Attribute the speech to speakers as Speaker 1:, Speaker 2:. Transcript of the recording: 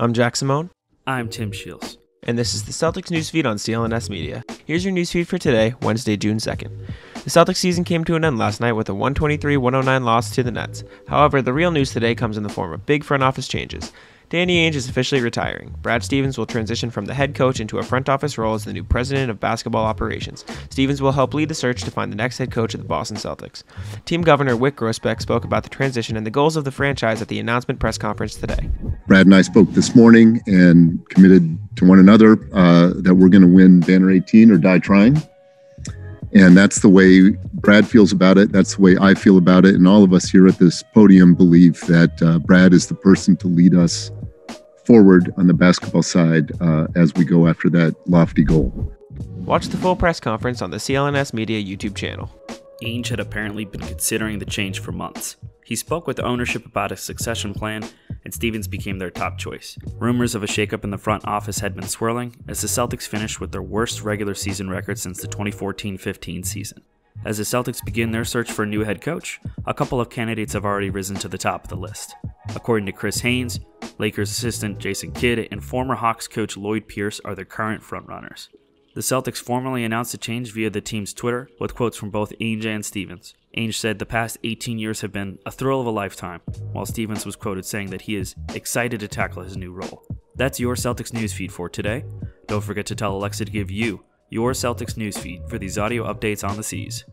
Speaker 1: I'm Jack Simone,
Speaker 2: I'm Tim Shields.
Speaker 1: and this is the Celtics newsfeed on CLNS Media. Here's your newsfeed for today, Wednesday, June 2nd. The Celtics season came to an end last night with a 123 109 loss to the Nets. However, the real news today comes in the form of big front office changes. Danny Ainge is officially retiring. Brad Stevens will transition from the head coach into a front office role as the new president of basketball operations. Stevens will help lead the search to find the next head coach of the Boston Celtics. Team governor Wyc Grousbeck spoke about the transition and the goals of the franchise at the announcement press conference today.
Speaker 3: Brad and I spoke this morning and committed to one another uh, that we're going to win banner 18 or die trying. And that's the way Brad feels about it. That's the way I feel about it. And all of us here at this podium believe that uh, Brad is the person to lead us forward on the basketball side uh, as we go after that lofty goal.
Speaker 1: Watch the full press conference on the CLNS Media YouTube channel.
Speaker 2: Ainge had apparently been considering the change for months. He spoke with ownership about a succession plan, and Stevens became their top choice. Rumors of a shakeup in the front office had been swirling as the Celtics finished with their worst regular season record since the 2014 15 season. As the Celtics begin their search for a new head coach, a couple of candidates have already risen to the top of the list. According to Chris Haynes, Lakers assistant Jason Kidd and former Hawks coach Lloyd Pierce are their current frontrunners. The Celtics formally announced the change via the team's Twitter with quotes from both Ainge and Stevens. Ainge said the past 18 years have been a thrill of a lifetime, while Stevens was quoted saying that he is excited to tackle his new role. That's your Celtics newsfeed for today. Don't forget to tell Alexa to give you your Celtics newsfeed for these audio updates on the seas.